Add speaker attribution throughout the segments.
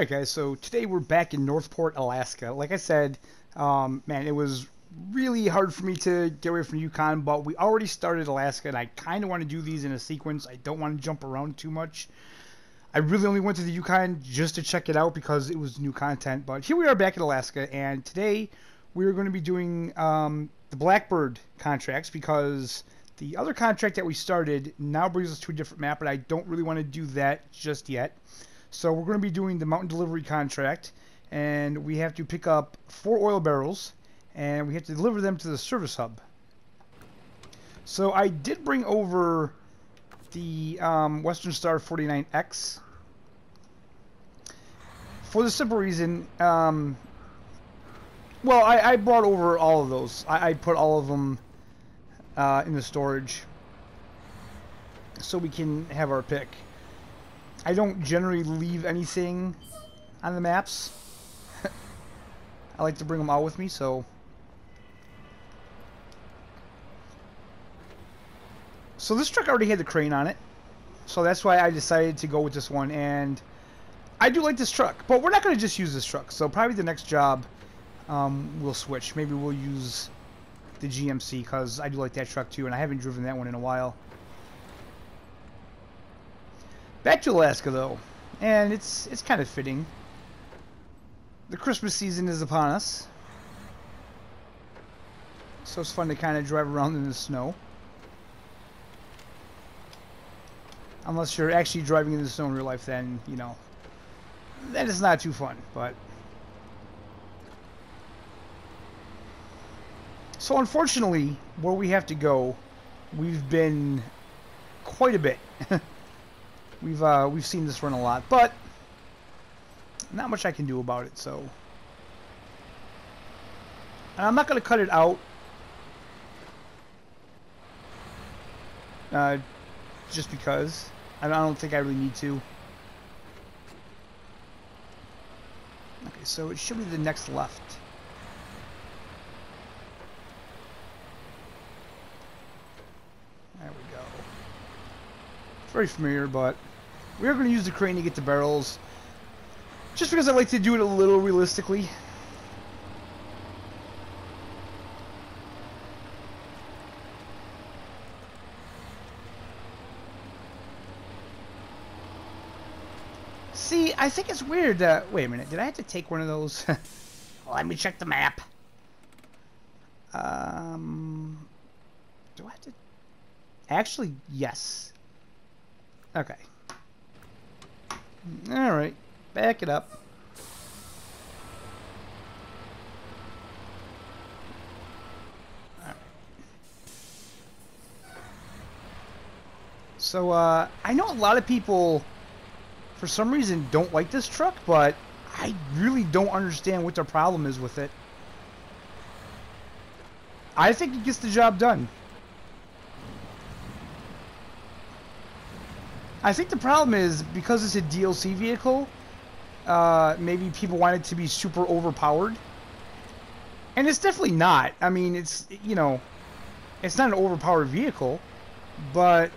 Speaker 1: Alright guys, so today we're back in Northport, Alaska. Like I said, um, man, it was really hard for me to get away from Yukon, but we already started Alaska, and I kind of want to do these in a sequence. I don't want to jump around too much. I really only went to the Yukon just to check it out because it was new content, but here we are back in Alaska, and today we're going to be doing um, the Blackbird contracts because the other contract that we started now brings us to a different map, and I don't really want to do that just yet. So we're going to be doing the mountain delivery contract, and we have to pick up four oil barrels, and we have to deliver them to the service hub. So I did bring over the um, Western Star 49X for the simple reason, um, well, I, I, brought over all of those. I, I put all of them uh, in the storage so we can have our pick. I don't generally leave anything on the maps. I like to bring them all with me, so... So this truck already had the crane on it. So that's why I decided to go with this one. And I do like this truck. But we're not going to just use this truck. So probably the next job um, we'll switch. Maybe we'll use the GMC because I do like that truck too. And I haven't driven that one in a while. Back to Alaska, though, and it's it's kind of fitting. The Christmas season is upon us, so it's fun to kind of drive around in the snow. Unless you're actually driving in the snow in real life, then, you know, that is not too fun, but... So unfortunately, where we have to go, we've been quite a bit. We've uh, we've seen this run a lot, but not much I can do about it. So, and I'm not going to cut it out, uh, just because I don't think I really need to. Okay, so it should be the next left. There we go. Very familiar, but we are going to use the crane to get the barrels. Just because I like to do it a little realistically. See, I think it's weird that... Wait a minute, did I have to take one of those? Let me check the map. Um... Do I have to... Actually, yes. Okay. Alright, back it up. So, uh, I know a lot of people, for some reason, don't like this truck, but I really don't understand what their problem is with it. I think it gets the job done. I think the problem is because it's a DLC vehicle, uh, maybe people want it to be super overpowered. And it's definitely not. I mean, it's, you know, it's not an overpowered vehicle, but,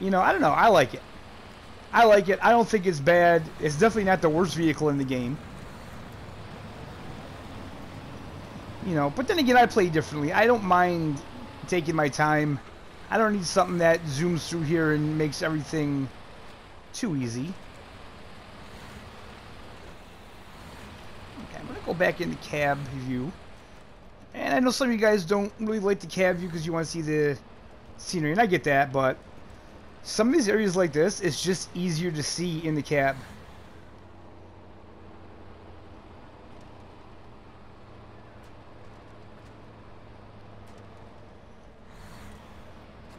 Speaker 1: you know, I don't know. I like it. I like it. I don't think it's bad. It's definitely not the worst vehicle in the game. You know, but then again, I play differently. I don't mind taking my time. I don't need something that zooms through here and makes everything too easy. Okay, I'm going to go back into cab view. And I know some of you guys don't really like the cab view because you want to see the scenery, and I get that, but some of these areas like this, it's just easier to see in the cab.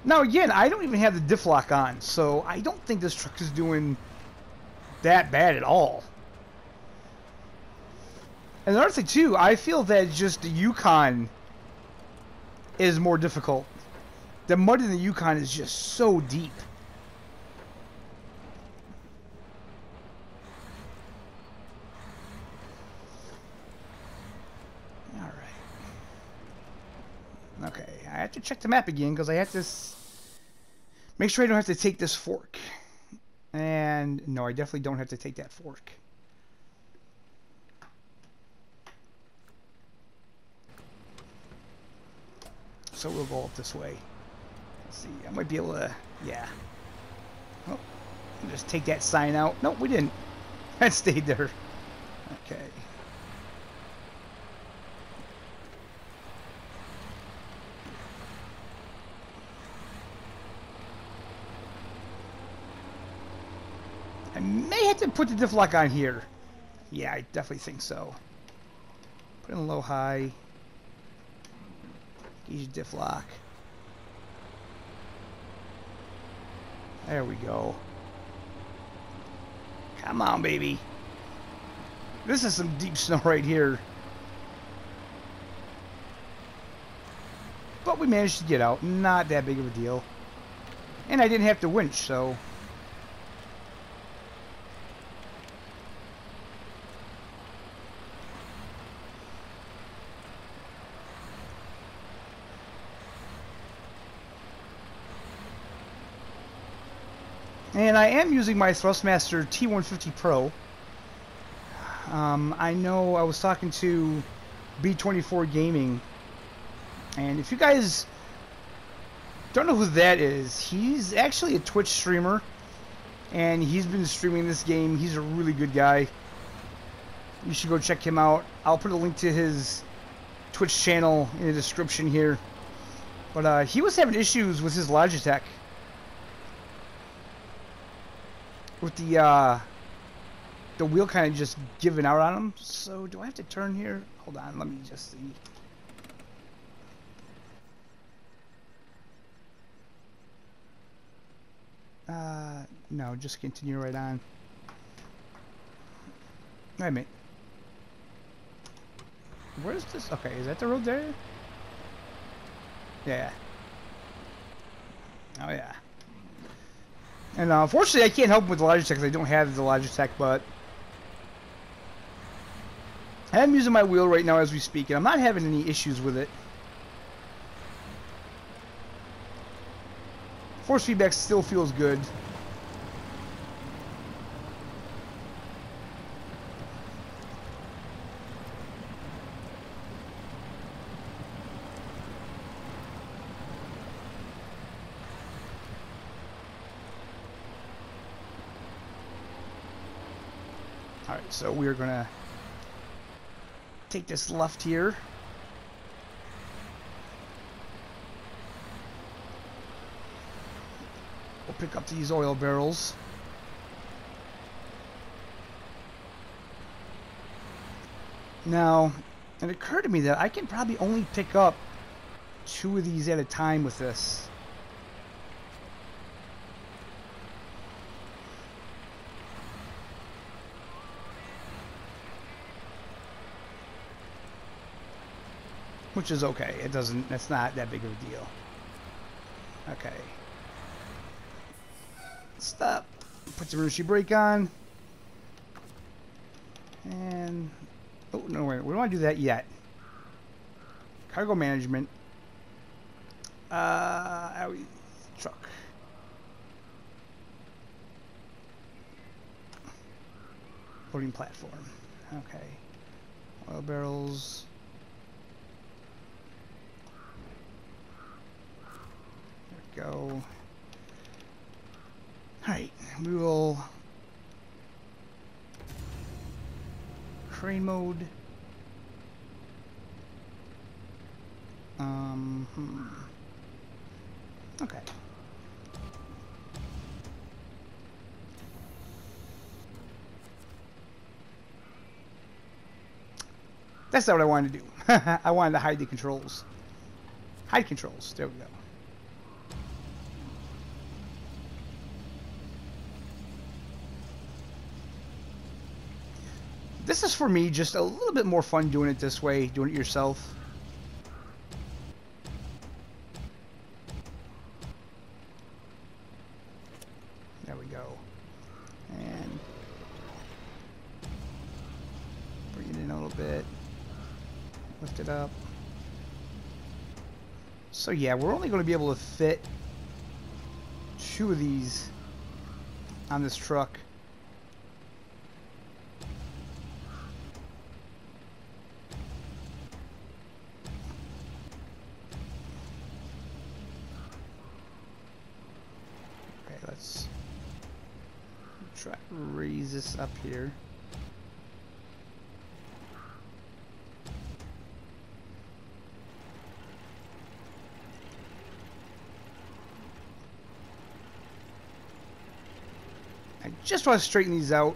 Speaker 1: Now again, I don't even have the diff lock on, so I don't think this truck is doing that bad at all. And another thing too, I feel that just the Yukon is more difficult. The mud in the Yukon is just so deep. Alright. Okay, I have to check the map again because I have to Make sure I don't have to take this fork. And no, I definitely don't have to take that fork. So we'll go up this way. Let's see, I might be able to, yeah. Oh, just take that sign out. No, we didn't. That stayed there. Okay. May have to put the diff lock on here. Yeah, I definitely think so. Put in low high. Gauge diff lock. There we go. Come on, baby. This is some deep snow right here. But we managed to get out. Not that big of a deal. And I didn't have to winch, so... And I am using my Thrustmaster T150 Pro. Um, I know I was talking to B24 Gaming, and if you guys don't know who that is, he's actually a Twitch streamer, and he's been streaming this game. He's a really good guy. You should go check him out. I'll put a link to his Twitch channel in the description here. But uh, he was having issues with his Logitech. With the uh, the wheel kind of just giving out on him. So do I have to turn here? Hold on, let me just see. Uh, no, just continue right on. Wait a minute. Where's this? Okay, is that the road there? Yeah. Oh yeah. And uh, unfortunately, I can't help with the Logitech because I don't have the Logitech, but I am using my wheel right now as we speak, and I'm not having any issues with it. Force feedback still feels good. So we're gonna take this left here. We'll pick up these oil barrels. Now, it occurred to me that I can probably only pick up two of these at a time with this. Which is okay. It doesn't, that's not that big of a deal. Okay. Stop. Put the emergency brake on. And, oh, no, wait, we don't want to do that yet. Cargo management. Uh, truck. Loading platform. Okay. Oil barrels. Go. Alright, we will crane mode. Um, hmm. Okay. That's not what I wanted to do. I wanted to hide the controls. Hide controls. There we go. This is for me just a little bit more fun doing it this way, doing it yourself. There we go. And bring it in a little bit. Lift it up. So yeah, we're only going to be able to fit two of these on this truck. try to up here. I just want to straighten these out.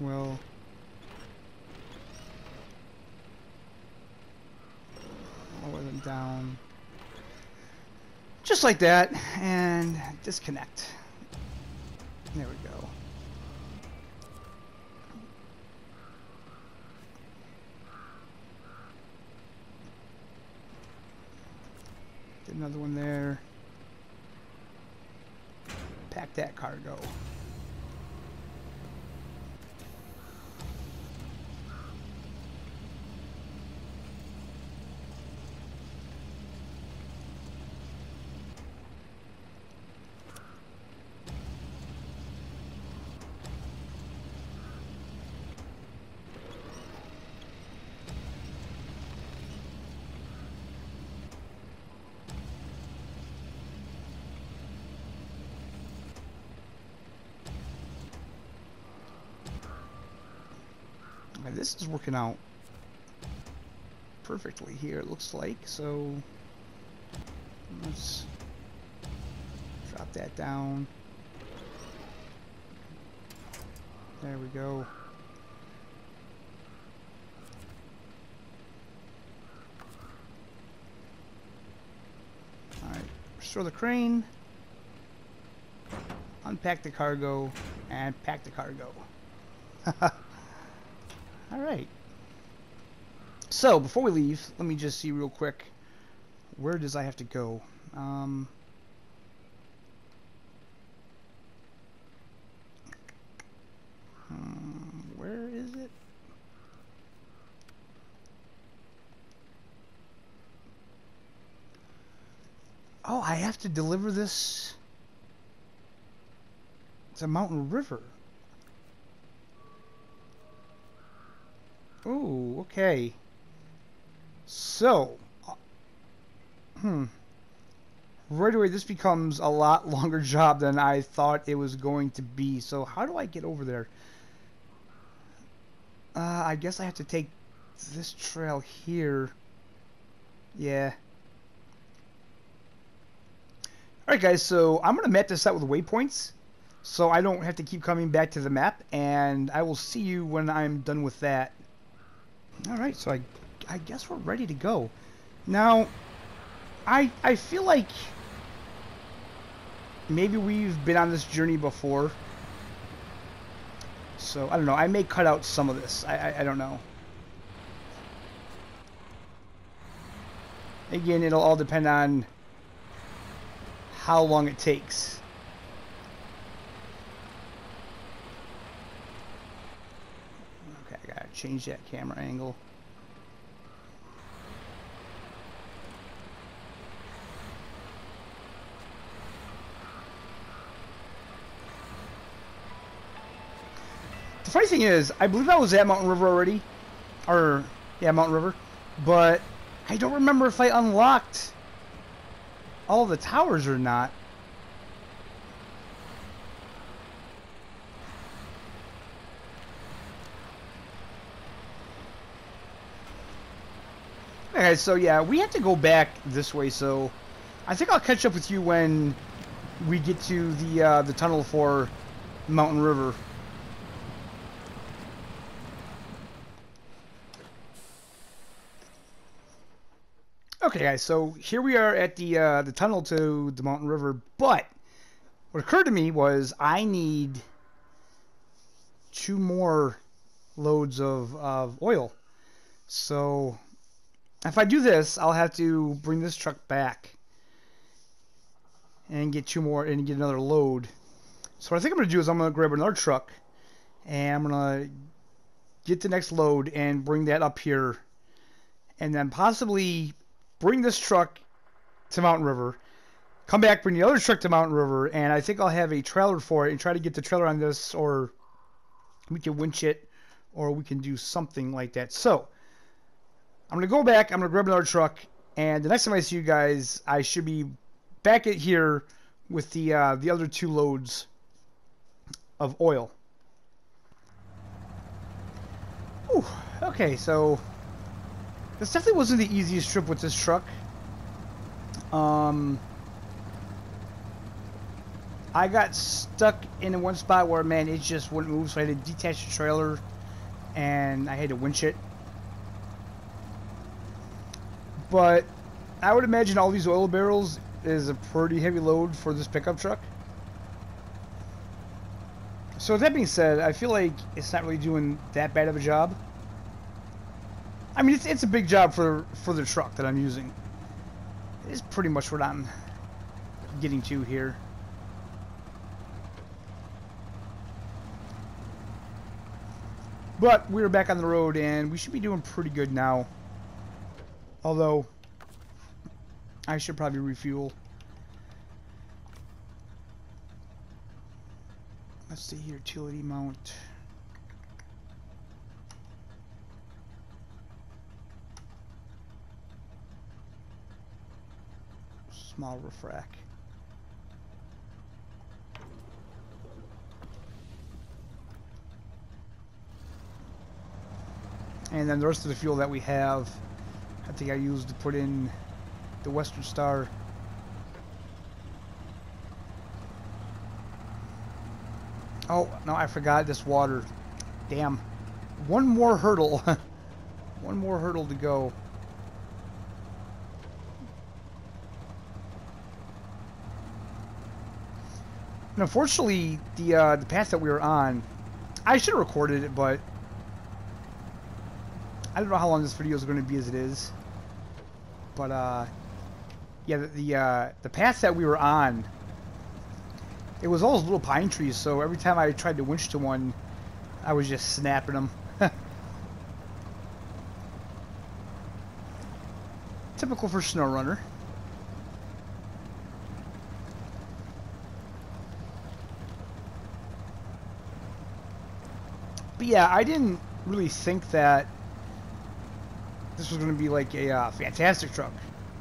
Speaker 1: Well, lower them down. Just like that, and disconnect. There we go. Get another one there. Pack that cargo. This is working out perfectly here, it looks like. So let's drop that down. There we go. Alright, restore the crane, unpack the cargo, and pack the cargo. Alright. So, before we leave, let me just see real quick. Where does I have to go? Um, hmm, where is it? Oh, I have to deliver this to Mountain River. Ooh, okay. So, uh, hmm. Right away, this becomes a lot longer job than I thought it was going to be. So, how do I get over there? Uh, I guess I have to take this trail here. Yeah. Alright guys, so I'm going to map this out with waypoints. So I don't have to keep coming back to the map. And I will see you when I'm done with that. Alright, so I, I guess we're ready to go. Now, I, I feel like maybe we've been on this journey before. So, I don't know. I may cut out some of this. I, I, I don't know. Again, it'll all depend on how long it takes. Change that camera angle. The funny thing is, I believe I was at Mountain River already. Or, yeah, Mountain River. But I don't remember if I unlocked all the towers or not. Okay, so yeah, we have to go back this way, so I think I'll catch up with you when we get to the uh, the tunnel for Mountain River. Okay, guys, so here we are at the uh, the tunnel to the Mountain River, but what occurred to me was I need two more loads of, of oil. So if I do this, I'll have to bring this truck back and get two more and get another load. So what I think I'm going to do is I'm going to grab another truck and I'm going to get the next load and bring that up here and then possibly bring this truck to Mountain River, come back, bring the other truck to Mountain River, and I think I'll have a trailer for it and try to get the trailer on this or we can winch it or we can do something like that. So, I'm going to go back, I'm going to grab another truck, and the next time I see you guys, I should be back at here with the, uh, the other two loads of oil. Whew. Okay, so this definitely wasn't the easiest trip with this truck. Um, I got stuck in one spot where, man, it just wouldn't move, so I had to detach the trailer, and I had to winch it. But I would imagine all these oil barrels is a pretty heavy load for this pickup truck. So that being said, I feel like it's not really doing that bad of a job. I mean, it's, it's a big job for, for the truck that I'm using. It's pretty much what I'm getting to here. But we're back on the road and we should be doing pretty good now. Although, I should probably refuel. Let's see here, utility mount. Small refrac. And then the rest of the fuel that we have, I think I used to put in the Western Star. Oh, no, I forgot this water. Damn. One more hurdle. One more hurdle to go. And unfortunately, the uh, the path that we were on, I should have recorded it, but I don't know how long this video is going to be as it is. But, uh, yeah, the, the, uh, the path that we were on, it was all those little pine trees, so every time I tried to winch to one, I was just snapping them. Typical for SnowRunner. But yeah, I didn't really think that this was going to be like a uh, fantastic truck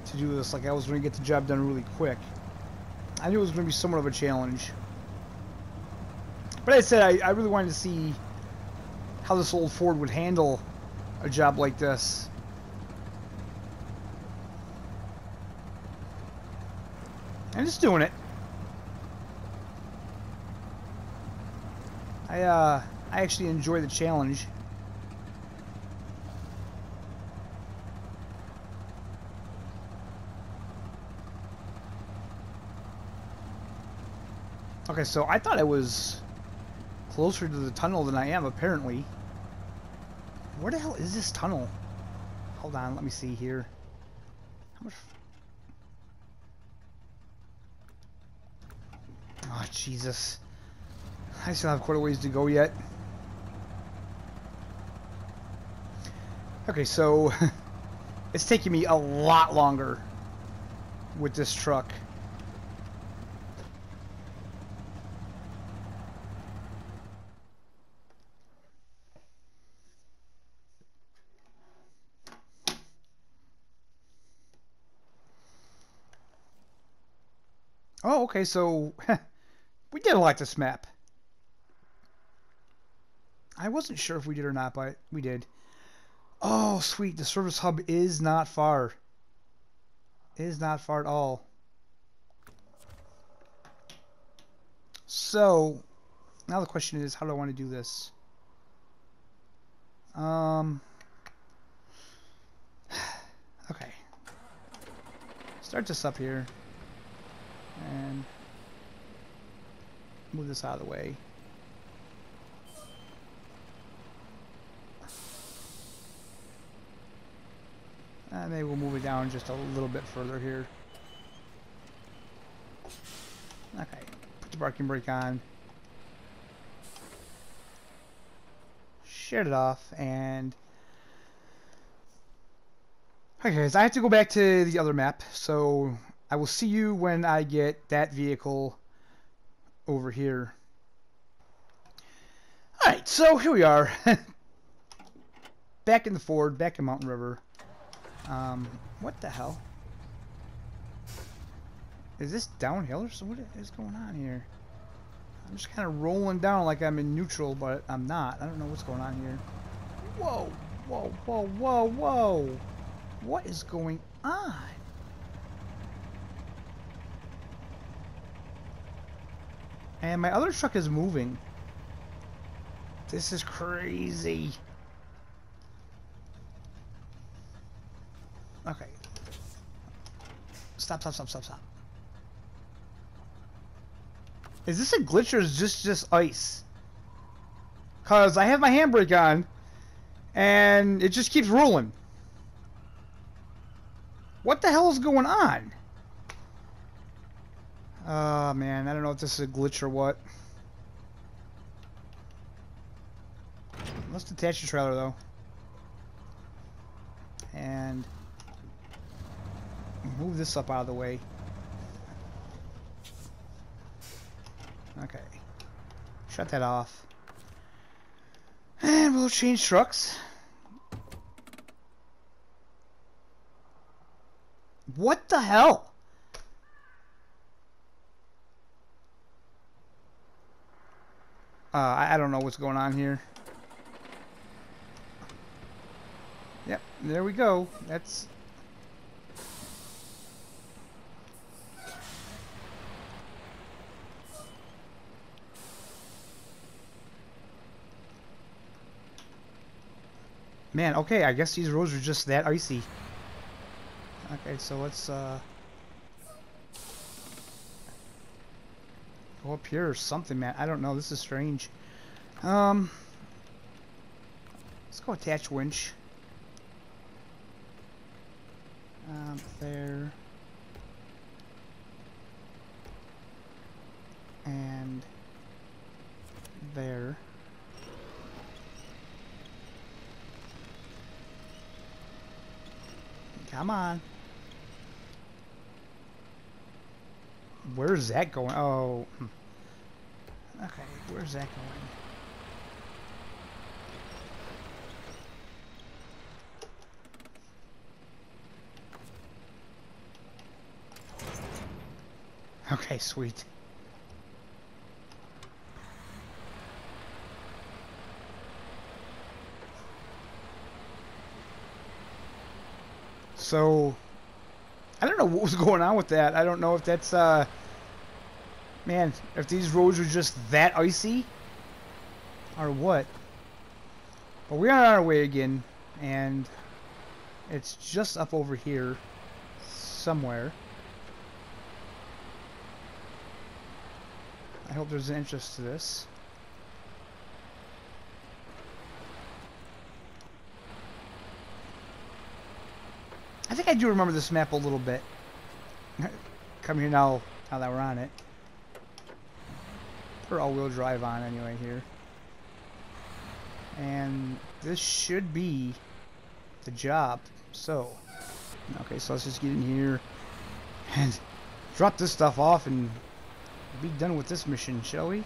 Speaker 1: to do this. Like I was going to get the job done really quick. I knew it was going to be somewhat of a challenge. But I said I, I really wanted to see how this old Ford would handle a job like this. I'm just doing it. I uh I actually enjoy the challenge. Okay, so I thought I was closer to the tunnel than I am, apparently. Where the hell is this tunnel? Hold on, let me see here. How much... Oh, Jesus. I still have quite a ways to go yet. Okay, so... it's taking me a lot longer with this truck. Oh, okay, so we did like this map. I wasn't sure if we did or not, but we did. Oh, sweet. The service hub is not far. It is not far at all. So, now the question is, how do I want to do this? Um, okay. Start this up here and move this out of the way. And maybe we'll move it down just a little bit further here. Okay, put the parking brake on. Shut it off and Okay guys, I have to go back to the other map, so I will see you when I get that vehicle over here. Alright, so here we are. back in the Ford, back in Mountain River. Um, what the hell? Is this downhill or so? What is going on here? I'm just kind of rolling down like I'm in neutral, but I'm not. I don't know what's going on here. Whoa, whoa, whoa, whoa, whoa. What is going on? And my other truck is moving. This is crazy. Okay. Stop, stop, stop, stop, stop. Is this a glitch or is this just ice? Because I have my handbrake on, and it just keeps rolling. What the hell is going on? Oh man, I don't know if this is a glitch or what. Let's detach the trailer though. And move this up out of the way. Okay. Shut that off. And we'll change trucks. What the hell? Uh, I, I don't know what's going on here. Yep, there we go. That's... Man, okay, I guess these roads are just that icy. Okay, so let's, uh... Up here or something, man. I don't know. This is strange. Um... Let's go attach winch. Um, there. And... There. Come on. Where's that going? Oh. Okay, where's that going? Okay, sweet. So, I don't know what was going on with that. I don't know if that's, uh, man, if these roads were just that icy or what. But we're on our way again, and it's just up over here somewhere. I hope there's an interest to this. I think I do remember this map a little bit. Come here now, now that we're on it. Put all-wheel drive on anyway here. And this should be the job. So, okay, so let's just get in here and drop this stuff off and be done with this mission, shall we?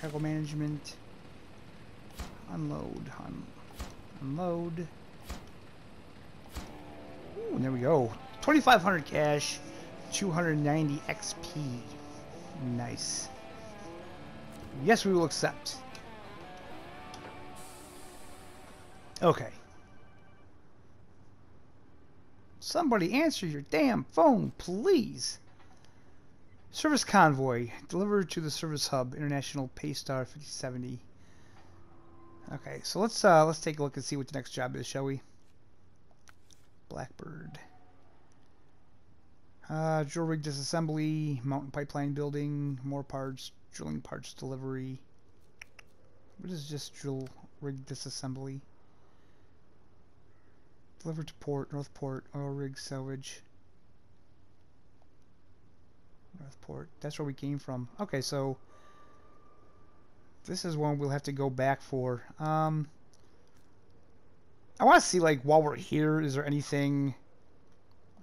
Speaker 1: Cargo management. Unload. Un unload. Ooh, there we go. 2,500 cash, 290 XP. Nice. Yes, we will accept. Okay. Somebody answer your damn phone, please. Service convoy delivered to the service hub, International Paystar 5070. Okay, so let's uh, let's take a look and see what the next job is, shall we? Blackbird. Uh, drill rig disassembly, mountain pipeline building, more parts, drilling parts delivery. What is just drill rig disassembly? Delivered to port, Northport, oil rig salvage. Northport, that's where we came from. Okay, so this is one we'll have to go back for. Um, I want to see, like, while we're here, is there anything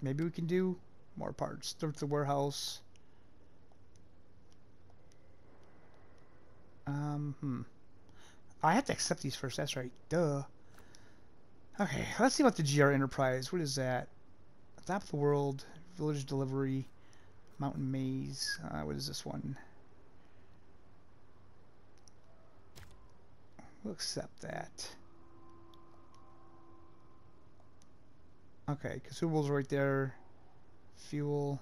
Speaker 1: maybe we can do? More parts. Through the warehouse. Um, hmm. I have to accept these first. That's right. Duh. Okay, let's see about the GR Enterprise. What is that? Top of the world, village delivery, mountain maze. Uh, what is this one? We'll accept that. Okay, consumables right there. Fuel.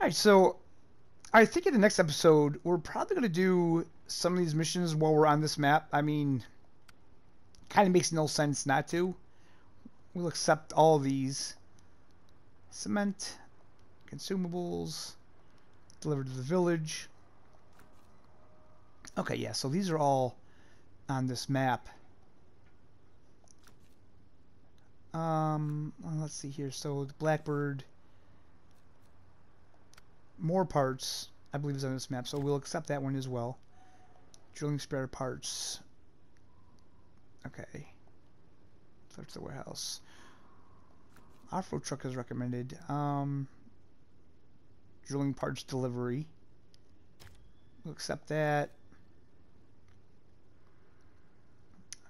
Speaker 1: Alright, so I think in the next episode, we're probably going to do some of these missions while we're on this map. I mean, kind of makes no sense not to. We'll accept all these. Cement, consumables, delivered to the village. Okay, yeah, so these are all on this map. Um, let's see here. So the Blackbird, more parts, I believe, is on this map. So we'll accept that one as well. Drilling spare parts. Okay. That's the warehouse. Off-road truck is recommended. Um, drilling parts delivery. We'll accept that.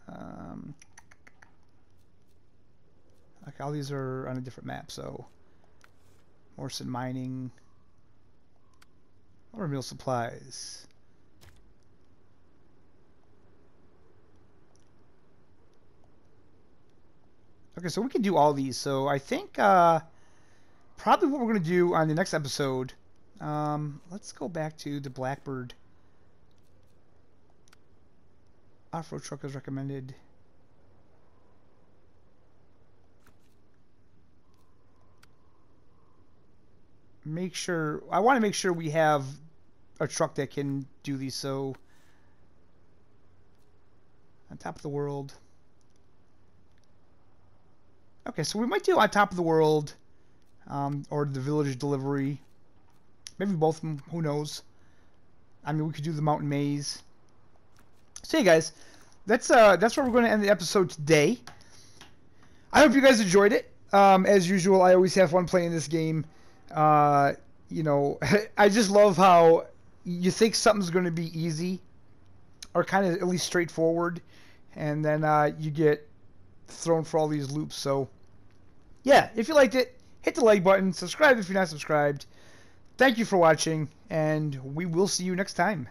Speaker 1: Um, okay, all these are on a different map, so Morrison Mining, Automobile Supplies. Okay, so we can do all these. So I think uh, probably what we're going to do on the next episode, um, let's go back to the Blackbird. Off-road truck is recommended. Make sure, I want to make sure we have a truck that can do these, so on top of the world. Okay, so we might do on top of the world, um, or the village delivery. Maybe both of them, who knows. I mean, we could do the mountain maze. So yeah, guys, that's uh, that's where we're going to end the episode today. I hope you guys enjoyed it. Um, as usual, I always have fun playing this game. Uh, you know, I just love how you think something's going to be easy, or kind of at least straightforward, and then uh, you get thrown for all these loops. So, yeah, if you liked it, hit the like button, subscribe if you're not subscribed. Thank you for watching, and we will see you next time.